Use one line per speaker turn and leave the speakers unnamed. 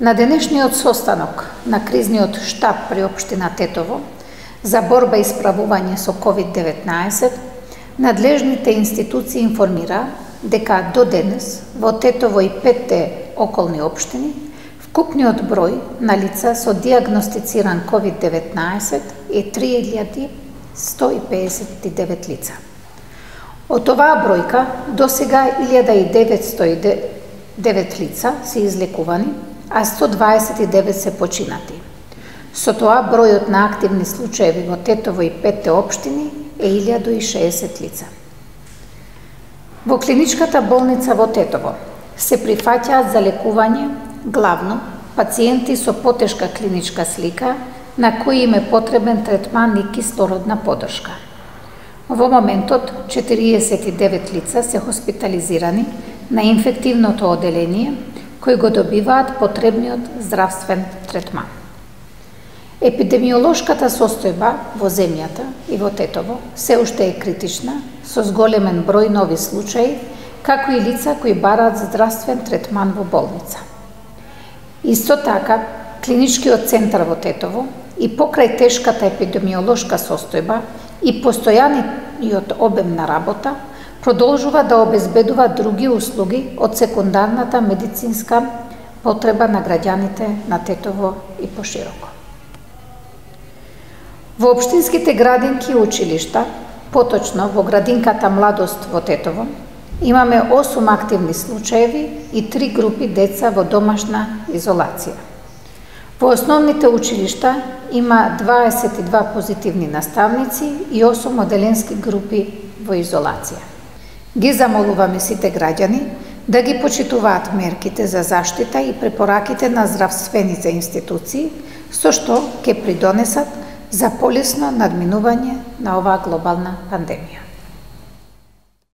На денешниот состанок на кризниот штаб при општина Тетово за борба и справување со COVID-19, надлежните институции информира дека до денес во Тетово и петте околни општини вкупниот број на лица со диагностициран COVID-19 е 3159 лица. Од оваа бројка до сега 1909 лица се излекувани, а 129 се починати. Со тоа бројот на активни случаеви во Тетово и петте општини е 1060 лица. Во клиничката болница во Тетово се прифаќаат за лекување главно пациенти со потешка клиничка слика на кои им е потребен третман и кислородна подршка. Во моментот 49 лица се хоспитализирани на инфективното оделение кои го добиваат потребниот здравствен третман. Епидемиолошката состојба во земјата и во Тетово се уште е критична, со зголемен број нови случаи, како и лица кои бараат здравствен третман во болница. Исто така, клиничкиот центар во Тетово и покрај тешката епидемиолошка состојба и постојаниот обем на работа, продолжува да обезбедува други услуги од секундарната медицинска потреба на граѓаните на Тетово и пошироко. Во општинските градинки и училишта, поточно во градинката Младост во Тетово, имаме 8 активни случаеви и 3 групи деца во домашна изолација. Во основните училишта има 22 позитивни наставници и 8 оделенски групи во изолација. Ги замолуваме сите граѓани да ги почитуваат мерките за заштита и препораките на здравствените институции, со што ќе придонесат за полесно надминување на оваа глобална пандемија.